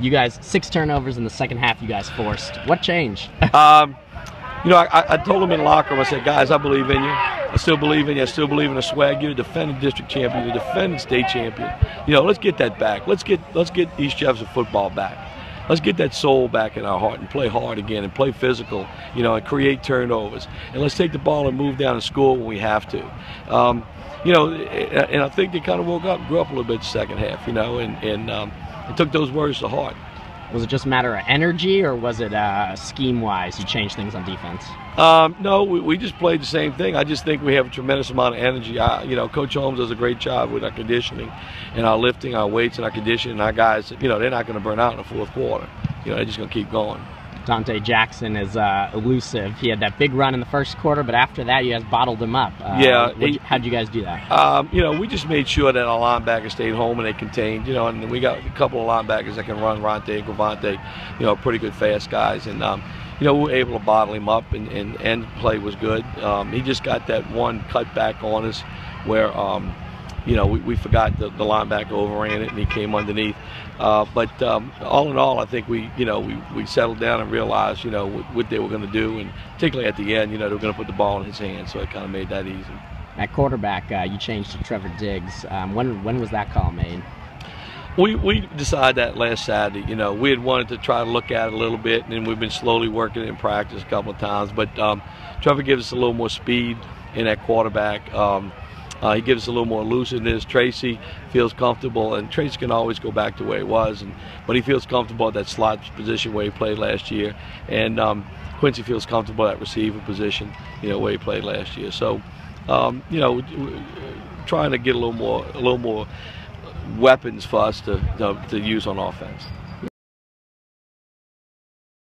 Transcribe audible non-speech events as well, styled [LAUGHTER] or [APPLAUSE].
You guys six turnovers in the second half. You guys forced. What changed? [LAUGHS] Um, you know, I, I told them in locker room, I said, guys, I believe in you. I still believe in you. I still believe in the swag. You're the defending district champion. You're the defending state champion. You know, let's get that back. Let's get let's get East Jefferson football back. Let's get that soul back in our heart and play hard again and play physical, you know, and create turnovers. And let's take the ball and move down and score when we have to. Um, you know, and I think they kind of woke up grew up a little bit the second half, you know, and, and, um, and took those words to heart. Was it just a matter of energy, or was it uh, scheme-wise you changed things on defense? Um, no, we, we just played the same thing. I just think we have a tremendous amount of energy. I, you know, Coach Holmes does a great job with our conditioning and our lifting, our weights, and our conditioning. Our guys, you know, they're not going to burn out in the fourth quarter. You know, they're just going to keep going. Dante Jackson is uh, elusive. He had that big run in the first quarter, but after that, you guys bottled him up. Uh, yeah. He, how'd you guys do that? Um, you know, we just made sure that our linebackers stayed home and they contained. You know, and we got a couple of linebackers that can run. Ronte and Gravante, you know, pretty good fast guys, and um, you know, we were able to bottle him up, and and, and play was good. Um, he just got that one cut back on us where. You know, we, we forgot the, the linebacker overran it and he came underneath. Uh, but um, all in all, I think we, you know, we, we settled down and realized, you know, what, what they were going to do, and particularly at the end, you know, they were going to put the ball in his hands, so it kind of made that easy. At quarterback, uh, you changed to Trevor Diggs. Um, when when was that call made? We, we decided that last Saturday. You know, we had wanted to try to look at it a little bit, and then we've been slowly working it in practice a couple of times. But um, Trevor gives us a little more speed in that quarterback. Um, uh, he gives a little more looseness. Tracy feels comfortable, and Tracy can always go back to where he was, and but he feels comfortable at that slot position where he played last year, and um, Quincy feels comfortable at receiver position, you know, where he played last year. So, um, you know, trying to get a little more, a little more weapons for us to, to, to use on offense.